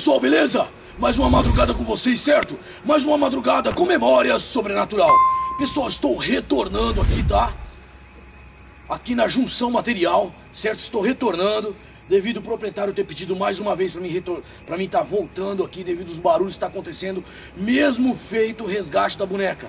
pessoal, beleza? Mais uma madrugada com vocês, certo? Mais uma madrugada com memória sobrenatural. Pessoal, estou retornando aqui, tá? Aqui na junção material, certo? Estou retornando devido ao proprietário ter pedido mais uma vez para mim para mim estar tá voltando aqui devido aos barulhos que está acontecendo, mesmo feito o resgate da boneca.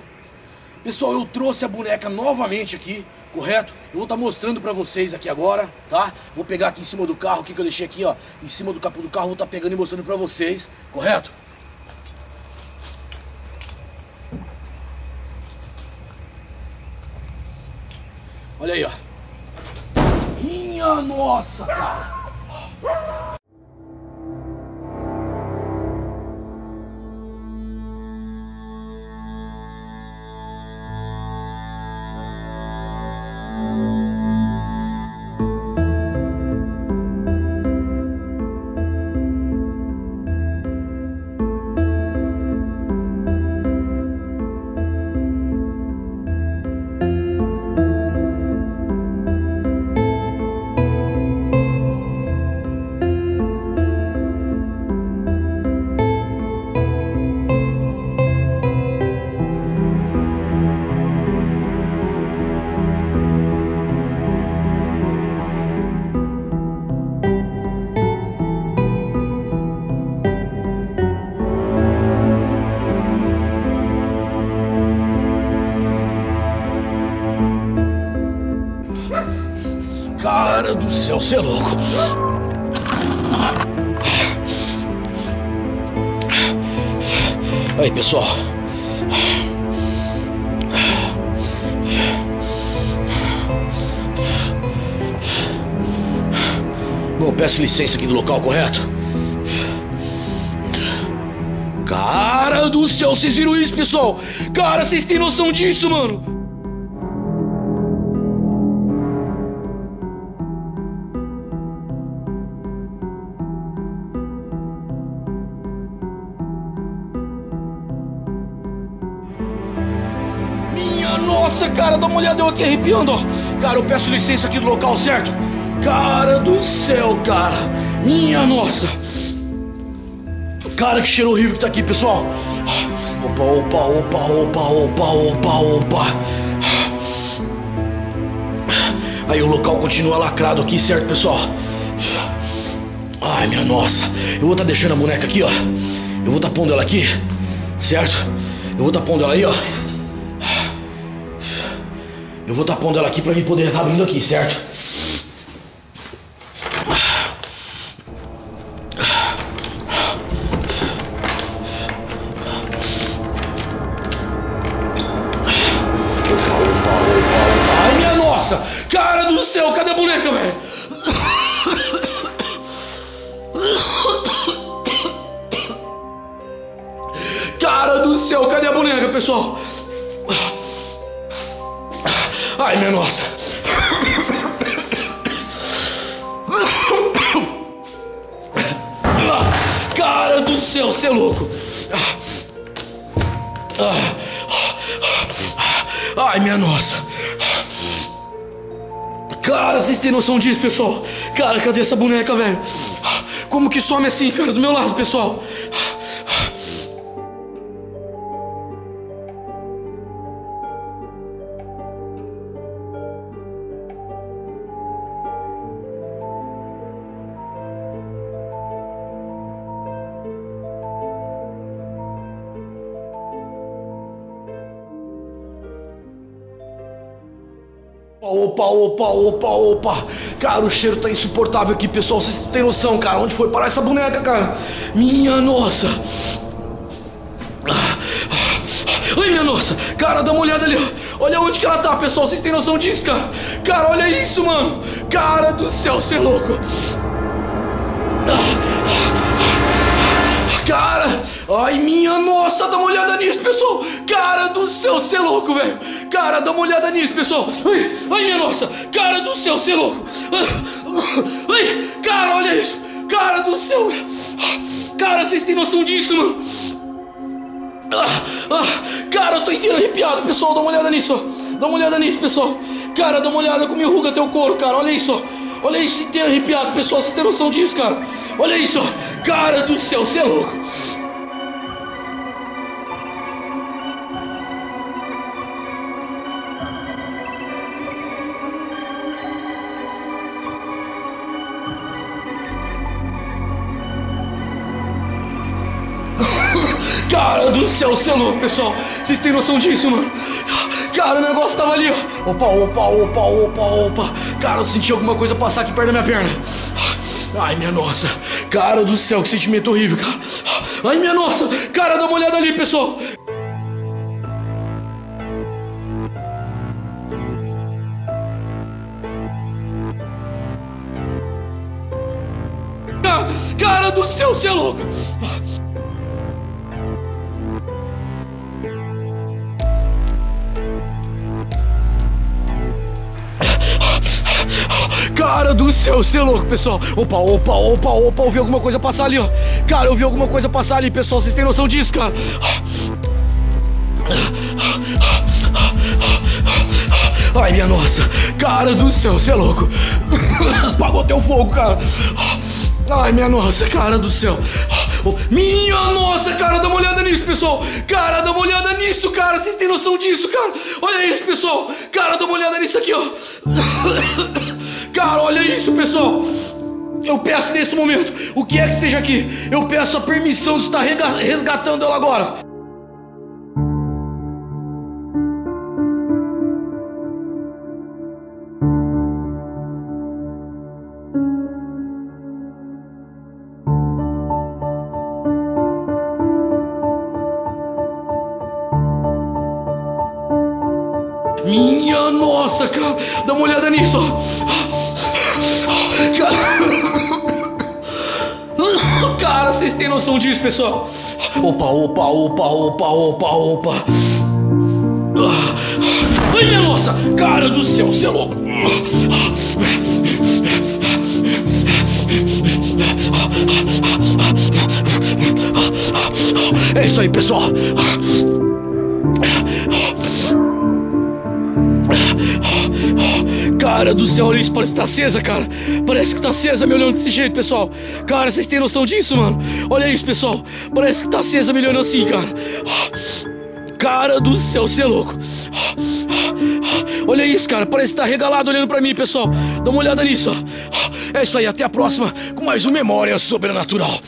Pessoal, eu trouxe a boneca novamente aqui, correto? Eu vou estar tá mostrando para vocês aqui agora, tá? Vou pegar aqui em cima do carro, que eu deixei aqui, ó, em cima do capô do carro, vou estar tá pegando e mostrando para vocês, correto? Olha aí, ó. Minha nossa, cara. É louco. Aí, pessoal. Bom, peço licença aqui do local, correto? Cara do céu, vocês viram isso, pessoal? Cara, vocês têm noção disso, mano? Nossa, cara, dá uma olhada eu aqui arrepiando, ó. Cara, eu peço licença aqui do local, certo? Cara do céu, cara. Minha nossa. Cara, que cheiro horrível que tá aqui, pessoal. Opa, opa, opa, opa, opa, opa, opa. Aí o local continua lacrado aqui, certo, pessoal? Ai, minha nossa. Eu vou estar tá deixando a boneca aqui, ó. Eu vou estar tá pondo ela aqui, certo? Eu vou estar tá pondo ela aí, ó. Eu vou estar pondo ela aqui pra gente poder estar abrindo aqui, certo? Ai, minha nossa! Cara do céu, cadê a boneca, velho? Cara do céu, cadê a boneca, pessoal? Céu, você é louco. Ai, minha nossa. Cara, vocês têm noção disso, pessoal? Cara, cadê essa boneca, velho? Como que some assim, cara, do meu lado, pessoal? Opa, opa, opa, opa. Cara, o cheiro tá insuportável aqui, pessoal. Vocês têm noção, cara? Onde foi parar essa boneca, cara? Minha nossa. Ai, minha nossa. Cara, dá uma olhada ali. Olha onde que ela tá, pessoal. Vocês têm noção disso, cara? Cara, olha isso, mano. Cara do céu, você é louco. Cara, ai minha nossa, dá uma olhada nisso, pessoal. Cara do céu, você é louco, velho. Cara, dá uma olhada nisso, pessoal. Ai, ai, minha nossa. Cara do céu, você é louco. Ai, cara, olha isso. Cara do céu. Cara, vocês têm noção disso, mano? cara, eu tô inteiro arrepiado, pessoal. Dá uma olhada nisso. Dá uma olhada nisso, pessoal. Cara, dá uma olhada como enruga teu couro, cara. Olha isso. Olha isso inteiro arrepiado, pessoal. Vocês têm noção disso, cara? Olha isso. Cara do céu, você é louco. Cara do céu, você é louco, pessoal. Vocês têm noção disso, mano? Cara, o negócio tava ali, ó. Opa, opa, opa, opa, opa. Cara, eu senti alguma coisa passar aqui perto da minha perna. Ai, minha nossa. Cara do céu, que sentimento horrível, cara. Ai, minha nossa. Cara, dá uma olhada ali, pessoal. Cara do céu, você é louco. Cara do céu, você é louco, pessoal. Opa, opa, opa, opa, ouvi alguma coisa passar ali, ó. Cara, eu vi alguma coisa passar ali, pessoal. Vocês têm noção disso, cara? Ai, minha nossa. Cara do céu, você é louco. Apagou teu fogo, cara. Ai, minha nossa, cara do céu. Minha nossa, cara, dá uma olhada nisso, pessoal. Cara, dá uma olhada nisso, cara. Vocês têm noção disso, cara? Olha isso, pessoal. Cara, dá uma olhada nisso aqui, ó. Cara, olha isso, pessoal. Eu peço nesse momento, o que é que seja aqui, eu peço a permissão de estar resgatando ela agora. Minha nossa, cara, dá uma olhada nisso. Cara, vocês têm noção disso, pessoal? Opa, opa, opa, opa, opa, opa. Ai, minha nossa, cara do céu, você é louco. É isso aí, pessoal. Cara do céu, olha isso, parece que tá acesa, cara. Parece que tá acesa me olhando desse jeito, pessoal. Cara, vocês têm noção disso, mano? Olha isso, pessoal. Parece que tá acesa me olhando assim, cara. Cara do céu, você é louco. Olha isso, cara. Parece que tá regalado olhando pra mim, pessoal. Dá uma olhada nisso, ó. É isso aí, até a próxima com mais um Memória Sobrenatural.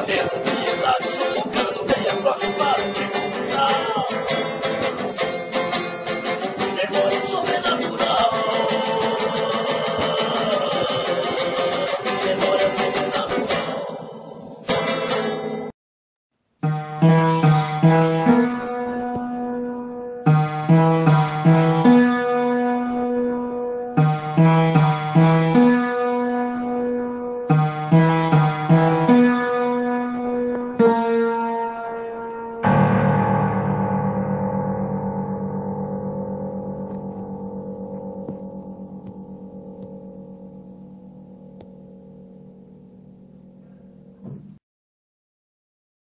up here.